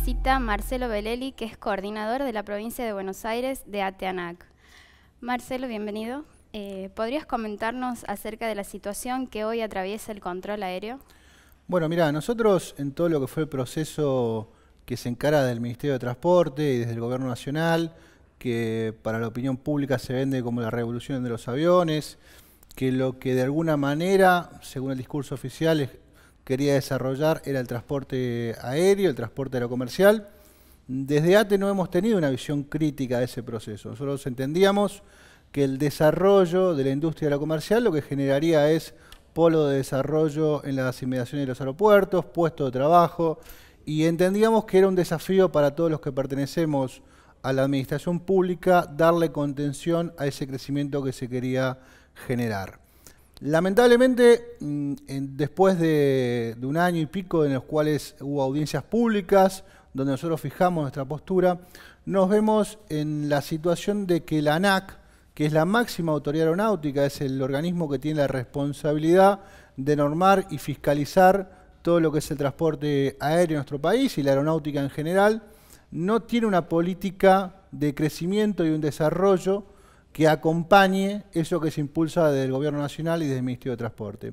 visita Marcelo Beleli, que es coordinador de la provincia de Buenos Aires de ATEANAC. Marcelo, bienvenido. Eh, ¿Podrías comentarnos acerca de la situación que hoy atraviesa el control aéreo? Bueno, mira, nosotros en todo lo que fue el proceso que se encara del Ministerio de Transporte y desde el Gobierno Nacional, que para la opinión pública se vende como la revolución de los aviones, que lo que de alguna manera, según el discurso oficial, quería desarrollar era el transporte aéreo, el transporte aerocomercial. Desde ATE no hemos tenido una visión crítica de ese proceso. Nosotros entendíamos que el desarrollo de la industria aerocomercial lo que generaría es polo de desarrollo en las inmediaciones de los aeropuertos, puestos de trabajo, y entendíamos que era un desafío para todos los que pertenecemos a la administración pública darle contención a ese crecimiento que se quería generar. Lamentablemente, mm, después de, de un año y pico en los cuales hubo audiencias públicas, donde nosotros fijamos nuestra postura, nos vemos en la situación de que la ANAC, que es la máxima autoridad aeronáutica, es el organismo que tiene la responsabilidad de normar y fiscalizar todo lo que es el transporte aéreo en nuestro país y la aeronáutica en general, no tiene una política de crecimiento y un desarrollo que acompañe eso que se impulsa desde el Gobierno Nacional y desde el Ministerio de Transporte.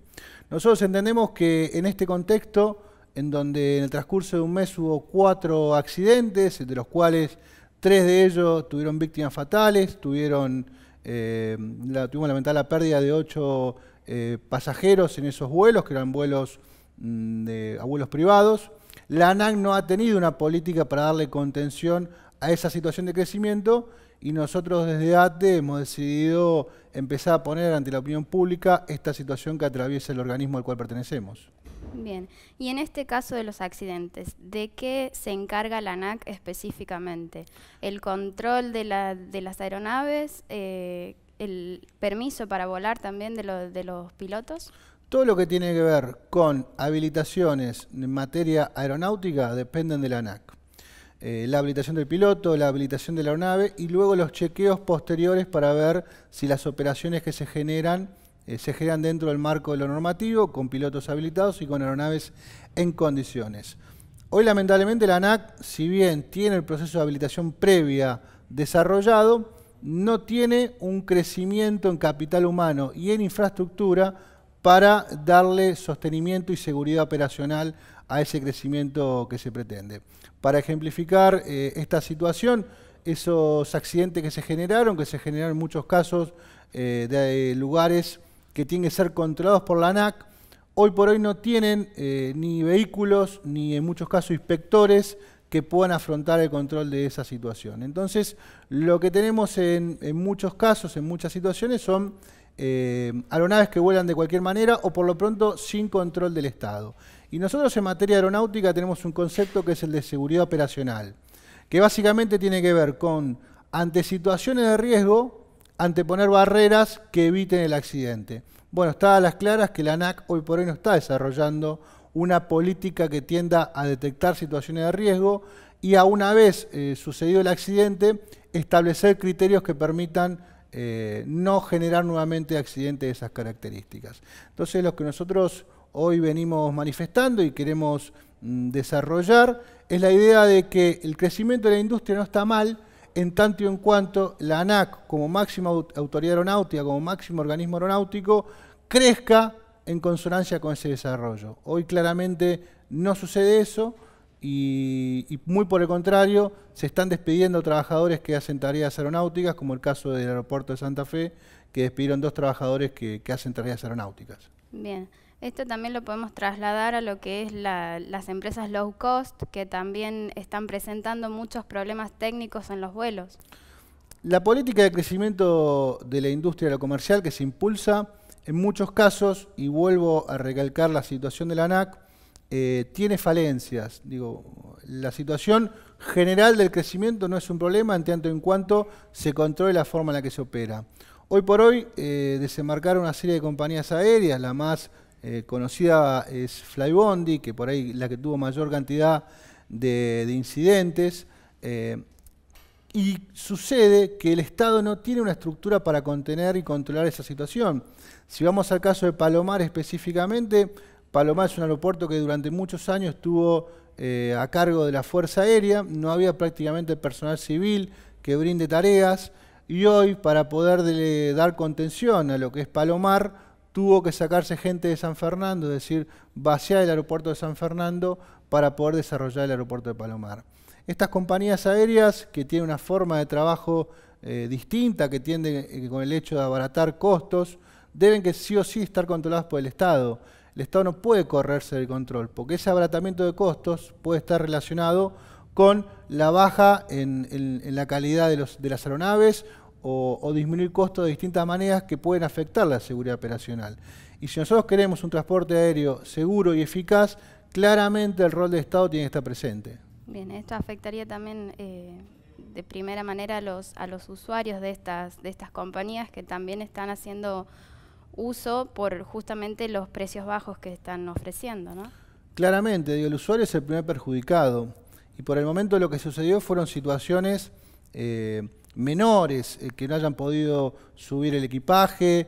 Nosotros entendemos que en este contexto, en donde en el transcurso de un mes hubo cuatro accidentes, de los cuales tres de ellos tuvieron víctimas fatales, tuvieron eh, la, tuvimos lamentar la pérdida de ocho eh, pasajeros en esos vuelos, que eran vuelos mm, de vuelos privados. La ANAC no ha tenido una política para darle contención a esa situación de crecimiento y nosotros desde ATE hemos decidido empezar a poner ante la opinión pública esta situación que atraviesa el organismo al cual pertenecemos. Bien, y en este caso de los accidentes, ¿de qué se encarga la ANAC específicamente? ¿El control de, las aeronaves? Eh, ¿El permiso para volar también de, de los pilotos? Todo lo que tiene que ver con habilitaciones en materia aeronáutica dependen de la ANAC. Eh, la habilitación del piloto, la habilitación de la aeronave y luego los chequeos posteriores para ver si las operaciones que se generan eh, se generan dentro del marco de lo normativo, con pilotos habilitados y con aeronaves en condiciones. Hoy lamentablemente la ANAC, si bien tiene el proceso de habilitación previa desarrollado, no tiene un crecimiento en capital humano y en infraestructura para darle sostenimiento y seguridad operacional a ese crecimiento que se pretende. Para ejemplificar eh, esta situación, esos accidentes que se generaron, que se generaron en muchos casos eh, de lugares que tienen que ser controlados por la ANAC, hoy por hoy no tienen eh, ni vehículos ni en muchos casos inspectores que puedan afrontar el control de esa situación. Entonces, lo que tenemos en, muchos casos, en muchas situaciones, son eh, aeronaves que vuelan de cualquier manera o por lo pronto sin control del Estado. Y nosotros en materia aeronáutica tenemos un concepto que es el de seguridad operacional, que básicamente tiene que ver con, ante situaciones de riesgo, anteponer barreras que eviten el accidente. Bueno, está a las claras que la ANAC hoy por hoy no está desarrollando una política que tienda a detectar situaciones de riesgo y a una vez eh, sucedido el accidente, establecer criterios que permitan eh, no generar nuevamente accidentes de esas características. Entonces, lo que nosotros hoy venimos manifestando y queremos mm, desarrollar es la idea de que el crecimiento de la industria no está mal, en tanto y en cuanto la ANAC, como máxima autoridad aeronáutica, como máximo organismo aeronáutico, crezca en consonancia con ese desarrollo. Hoy claramente no sucede eso y, muy por el contrario, se están despidiendo trabajadores que hacen tareas aeronáuticas, como el caso del aeropuerto de Santa Fe, que despidieron dos trabajadores que, que hacen tareas aeronáuticas. Bien. Esto también lo podemos trasladar a lo que es las empresas low cost, que también están presentando muchos problemas técnicos en los vuelos. La política de crecimiento de la industria de comercial que se impulsa, en muchos casos, y vuelvo a recalcar la situación de la ANAC, eh, tiene falencias. Digo, la situación general del crecimiento no es un problema en tanto en cuanto se controle la forma en la que se opera. Hoy por hoy eh, desembarcaron una serie de compañías aéreas, la más eh, conocida es Flybondi, que por ahí la que tuvo mayor cantidad de, incidentes. Eh, y sucede que el Estado no tiene una estructura para contener y controlar esa situación. Si vamos al caso de Palomar específicamente, Palomar es un aeropuerto que durante muchos años estuvo eh, a cargo de la Fuerza Aérea, no había prácticamente personal civil que brinde tareas y hoy para poder dar contención a lo que es Palomar tuvo que sacarse gente de San Fernando, es decir, vaciar el aeropuerto de San Fernando para poder desarrollar el aeropuerto de Palomar. Estas compañías aéreas que tienen una forma de trabajo eh, distinta, que tienden eh, con el hecho de abaratar costos, deben que sí o sí estar controladas por el Estado. El Estado no puede correrse del control, porque ese abaratamiento de costos puede estar relacionado con la baja en, la calidad de las aeronaves o, o, disminuir costos de distintas maneras que pueden afectar la seguridad operacional. Y si nosotros queremos un transporte aéreo seguro y eficaz, claramente el rol del Estado tiene que estar presente. Bien, esto afectaría también eh, de primera manera a los, a los usuarios de estas, de estas compañías que también están haciendo uso por justamente los precios bajos que están ofreciendo, ¿no? Claramente, digo, el usuario es el primer perjudicado. Y por el momento lo que sucedió fueron situaciones eh, menores, eh, que no hayan podido subir el equipaje,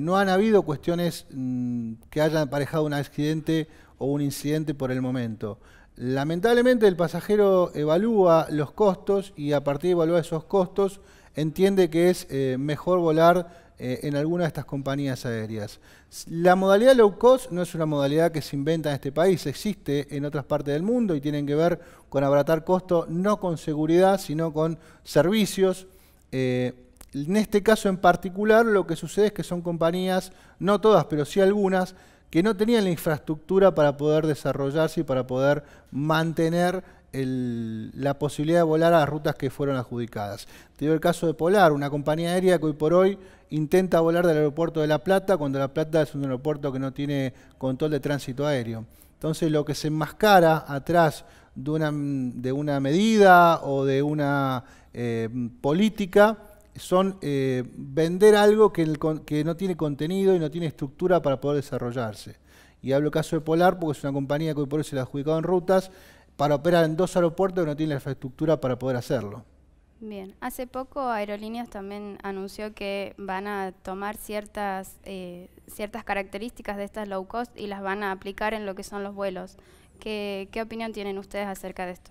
no han habido cuestiones mm, que hayan aparejado un accidente o un incidente por el momento. Lamentablemente el pasajero evalúa los costos y a partir de evaluar esos costos entiende que es eh, mejor volar eh, en alguna de estas compañías aéreas. La modalidad low cost no es una modalidad que se inventa en este país, existe en otras partes del mundo y tienen que ver con abaratar costos no con seguridad, sino con servicios. Eh, en este caso en particular lo que sucede es que son compañías, no todas, pero sí algunas, que no tenían la infraestructura para poder desarrollarse y para poder mantener la posibilidad de volar a las rutas que fueron adjudicadas. Te digo el caso de Polar, una compañía aérea que hoy por hoy intenta volar del aeropuerto de La Plata cuando La Plata es un aeropuerto que no tiene control de tránsito aéreo. Entonces lo que se enmascara atrás de una, de una medida o de una eh, política son eh, vender algo que, no tiene contenido y no tiene estructura para poder desarrollarse. Y hablo caso de Polar porque es una compañía que hoy por hoy se la ha adjudicado en rutas para operar en dos aeropuertos que no tiene la infraestructura para poder hacerlo. Bien, hace poco Aerolíneas también anunció que van a tomar ciertas, eh, ciertas características de estas low cost y las van a aplicar en lo que son los vuelos. ¿Qué, qué opinión tienen ustedes acerca de esto?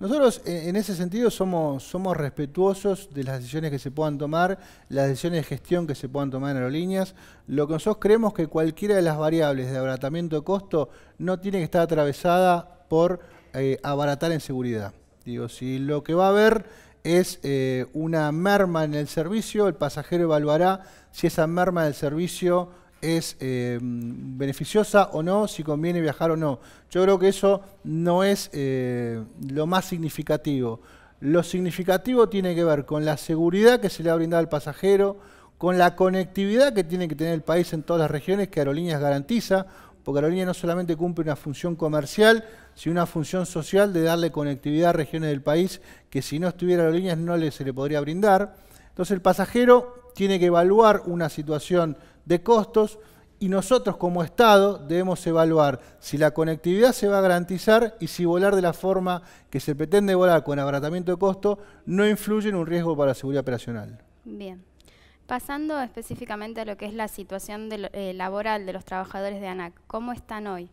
Nosotros eh, en ese sentido somos, somos respetuosos de las decisiones que se puedan tomar, las decisiones de gestión que se puedan tomar en aerolíneas. Lo que nosotros creemos que cualquiera de las variables de abaratamiento de costo no tiene que estar atravesada por eh, abaratar en seguridad. Digo, si lo que va a haber es eh, una merma en el servicio, el pasajero evaluará si esa merma del servicio es eh, beneficiosa o no, si conviene viajar o no. Yo creo que eso no es lo más significativo. Lo significativo tiene que ver con la seguridad que se le va a brindar al pasajero, con la conectividad que tiene que tener el país en todas las regiones que Aerolíneas garantiza, porque Aerolíneas no solamente cumple una función comercial, sino una función social de darle conectividad a regiones del país que si no estuviera Aerolíneas no le, se le podría brindar. Entonces el pasajero tiene que evaluar una situación de costos y nosotros como Estado debemos evaluar si la conectividad se va a garantizar y si volar de la forma que se pretende volar con abaratamiento de costo no influye en un riesgo para la seguridad operacional. Bien. Pasando específicamente a lo que es la situación eh, laboral de los trabajadores de ANAC, ¿cómo están hoy?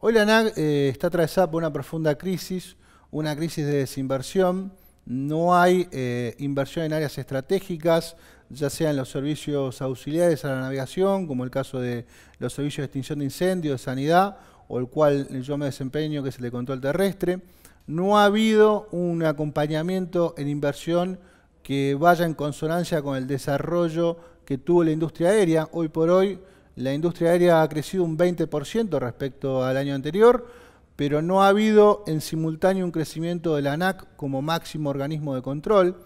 Hoy la ANAC eh, está atravesada por una profunda crisis, una crisis de desinversión, no hay eh, inversión en áreas estratégicas, ya sea en los servicios auxiliares a la navegación, como el caso de los servicios de extinción de incendios, de sanidad, o el cual yo me desempeño, que es el de control terrestre. No ha habido un acompañamiento en inversión que vaya en consonancia con el desarrollo que tuvo la industria aérea. Hoy por hoy la industria aérea ha crecido un 20% respecto al año anterior, pero no ha habido en simultáneo un crecimiento de la ANAC como máximo organismo de control.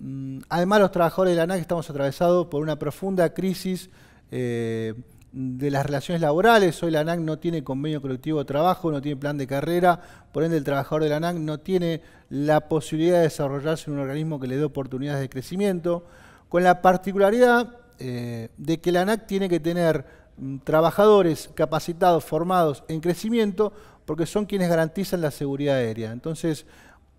Mm, además, los trabajadores de la ANAC estamos atravesados por una profunda crisis eh, de las relaciones laborales. Hoy la ANAC no tiene convenio colectivo de trabajo, no tiene plan de carrera, por ende el trabajador de la ANAC no tiene la posibilidad de desarrollarse en un organismo que le dé oportunidades de crecimiento, con la particularidad eh, de que la ANAC tiene que tener mm, trabajadores capacitados, formados en crecimiento, porque son quienes garantizan la seguridad aérea. Entonces,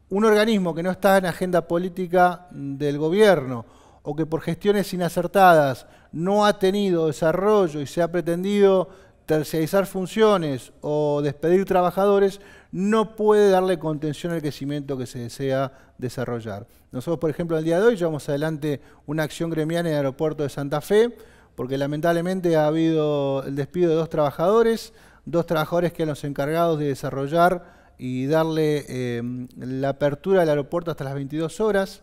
un organismo que no está en agenda política del gobierno o que por gestiones inacertadas no ha tenido desarrollo y se ha pretendido terciarizar funciones o despedir trabajadores, no puede darle contención al crecimiento que se desea desarrollar. Nosotros, por ejemplo, el día de hoy llevamos adelante una acción gremial en el aeropuerto de Santa Fe, porque lamentablemente ha habido el despido de dos trabajadores, dos trabajadores que eran los encargados de desarrollar y darle eh, la apertura del aeropuerto hasta las 22 horas.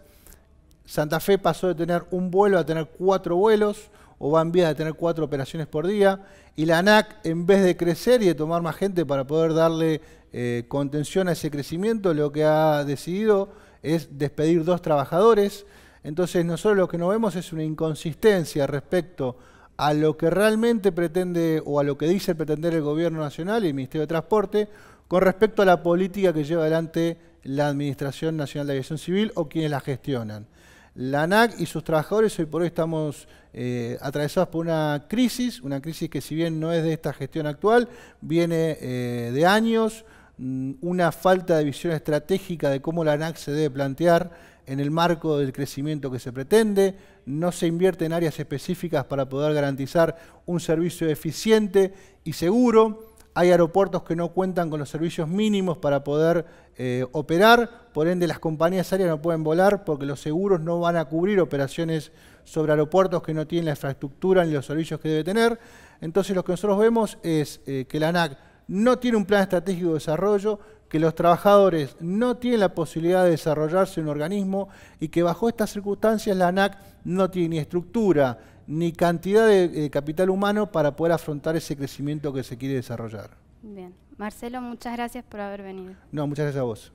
Santa Fe pasó de tener un vuelo a tener cuatro vuelos, o va en vía de tener cuatro operaciones por día, y la ANAC, en vez de crecer y de tomar más gente para poder darle eh, contención a ese crecimiento, lo que ha decidido es despedir dos trabajadores. Entonces nosotros lo que nos vemos es una inconsistencia respecto a lo que realmente pretende o a lo que dice pretender el Gobierno Nacional y el Ministerio de Transporte con respecto a la política que lleva adelante la Administración Nacional de Aviación Civil o quienes la gestionan. La ANAC y sus trabajadores hoy por hoy estamos eh, atravesados por una crisis, una crisis que si bien no es de esta gestión actual, viene eh, de años, mm, una falta de visión estratégica de cómo la ANAC se debe plantear en el marco del crecimiento que se pretende, no se invierte en áreas específicas para poder garantizar un servicio eficiente y seguro, hay aeropuertos que no cuentan con los servicios mínimos para poder eh, operar, por ende las compañías aéreas no pueden volar porque los seguros no van a cubrir operaciones sobre aeropuertos que no tienen la infraestructura ni los servicios que debe tener. Entonces lo que nosotros vemos es eh, que la ANAC no tiene un plan estratégico de desarrollo, que los trabajadores no tienen la posibilidad de desarrollarse en un organismo y que bajo estas circunstancias la ANAC no tiene ni estructura ni cantidad de capital humano para poder afrontar ese crecimiento que se quiere desarrollar. Bien. Marcelo, muchas gracias por haber venido. No, muchas gracias a vos.